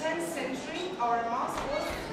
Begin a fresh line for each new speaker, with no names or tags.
10th century, our mosque was